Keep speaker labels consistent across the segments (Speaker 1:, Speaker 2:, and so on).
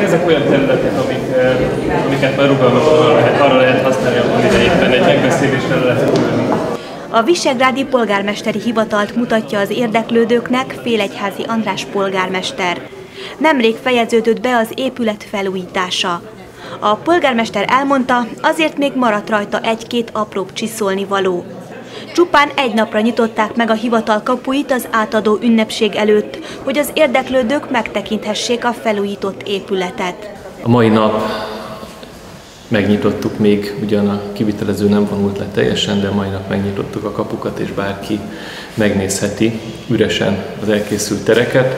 Speaker 1: Ezek, ezek olyan területek, amik, amiket már rugalmasan lehet, arra lehet használni, ide éppen egy megbeszélésre lehet ülni.
Speaker 2: A Visegrádi polgármesteri hivatalt mutatja az érdeklődőknek Félegyházi András polgármester. Nemrég fejeződött be az épület felújítása. A polgármester elmondta, azért még maradt rajta egy-két apróbb csiszolni való. Csupán egy napra nyitották meg a hivatal kapuit az átadó ünnepség előtt, hogy az érdeklődők megtekinthessék a felújított épületet.
Speaker 3: A mai nap megnyitottuk még, ugyan a kivitelező nem vonult le teljesen, de mai nap megnyitottuk a kapukat, és bárki megnézheti üresen az elkészült tereket,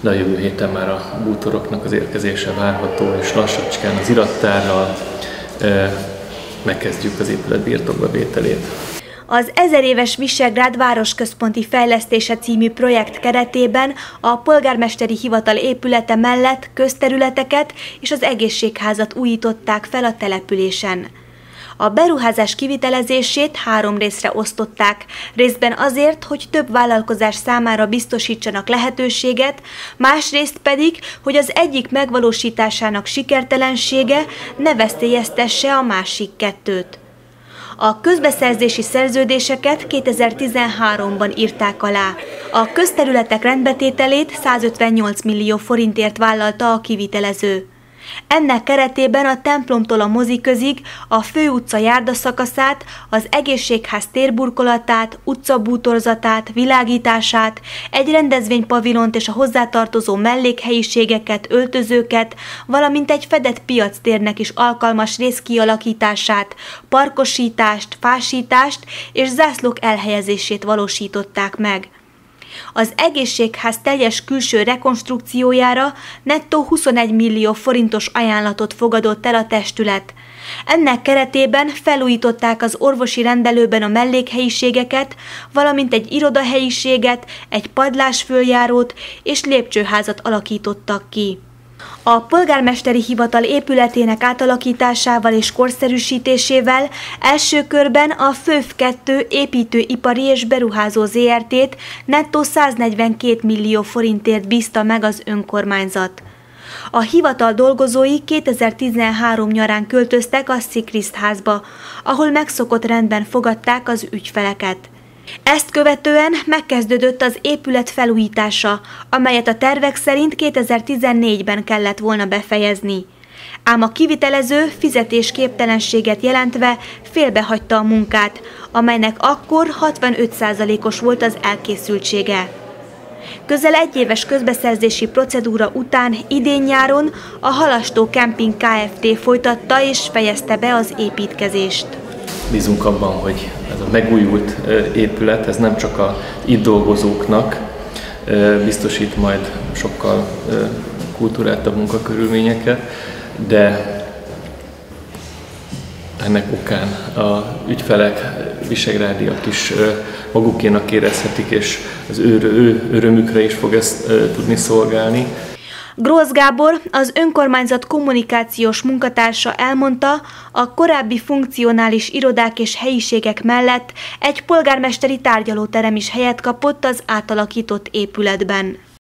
Speaker 3: de a jövő héten már a bútoroknak az érkezése várható, és lassacskán az irattárral megkezdjük az épület birtokba vételét.
Speaker 2: Az ezer éves Visegrád városközponti fejlesztése című projekt keretében a polgármesteri hivatal épülete mellett közterületeket és az egészségházat újították fel a településen. A beruházás kivitelezését három részre osztották, részben azért, hogy több vállalkozás számára biztosítsanak lehetőséget, másrészt pedig, hogy az egyik megvalósításának sikertelensége ne veszélyeztesse a másik kettőt. A közbeszerzési szerződéseket 2013-ban írták alá. A közterületek rendbetételét 158 millió forintért vállalta a kivitelező. Ennek keretében a templomtól a moziközig a főutca járdaszakaszát, az egészségház térburkolatát, utcabútorzatát, világítását, egy rendezvénypavilont és a hozzátartozó mellékhelyiségeket, öltözőket, valamint egy fedett piactérnek is alkalmas rész kialakítását, parkosítást, fásítást és zászlók elhelyezését valósították meg. Az egészségház teljes külső rekonstrukciójára nettó 21 millió forintos ajánlatot fogadott el a testület. Ennek keretében felújították az orvosi rendelőben a mellékhelyiségeket, valamint egy irodahelyiséget, egy padlásföljárót és lépcsőházat alakítottak ki. A polgármesteri hivatal épületének átalakításával és korszerűsítésével első körben a FÖV 2 építőipari és beruházó ZRT-t nettó 142 millió forintért bízta meg az önkormányzat. A hivatal dolgozói 2013 nyarán költöztek a Szikriszt házba, ahol megszokott rendben fogadták az ügyfeleket. Ezt követően megkezdődött az épület felújítása, amelyet a tervek szerint 2014-ben kellett volna befejezni. Ám a kivitelező fizetésképtelenséget jelentve félbehagyta a munkát, amelynek akkor 65%-os volt az elkészültsége. Közel egy éves közbeszerzési procedúra után idén nyáron a Halastó Camping Kft. folytatta és fejezte be az építkezést.
Speaker 3: Bízunk abban, hogy ez a megújult épület, ez nem csak a itt dolgozóknak biztosít majd sokkal kultúráltabb munkakörülményeket, de ennek okán a ügyfelek, visegrádiak is magukénak érezhetik, és az ő, ő örömükre is fog ezt tudni szolgálni.
Speaker 2: Grósz Gábor, az önkormányzat kommunikációs munkatársa elmondta, a korábbi funkcionális irodák és helyiségek mellett egy polgármesteri tárgyalóterem is helyet kapott az átalakított épületben.